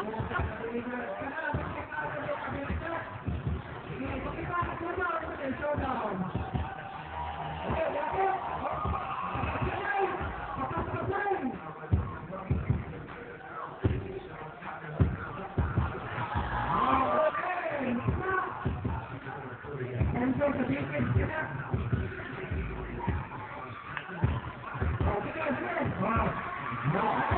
Wow. No.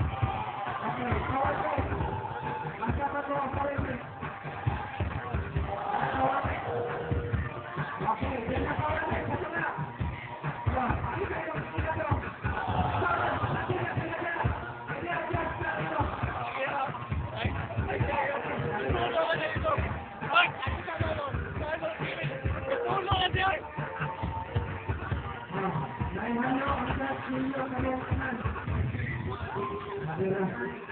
Gracias.